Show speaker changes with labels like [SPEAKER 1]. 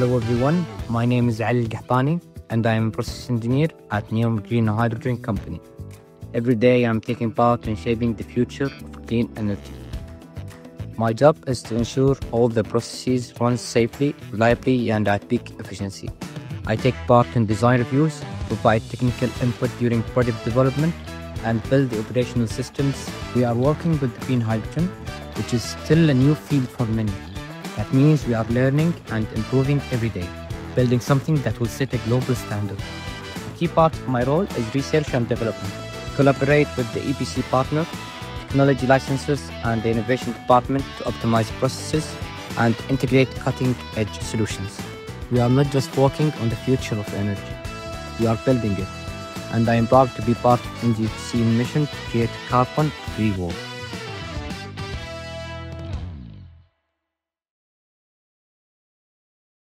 [SPEAKER 1] Hello everyone, my name is Ali Gahtani and I am a process engineer at Neom Green Hydrogen Company. Every day I'm taking part in shaping the future of clean energy. My job is to ensure all the processes run safely, reliably and at peak efficiency. I take part in design reviews, provide technical input during product development and build the operational systems. We are working with green hydrogen, which is still a new field for many. That means we are learning and improving every day, building something that will set a global standard. A key part of my role is research and development. Collaborate with the EPC partner, technology licensors, and the innovation department to optimize processes and integrate cutting-edge solutions. We are not just working on the future of energy, we are building it. And I am proud to be part of the NGC mission to create carbon-free world.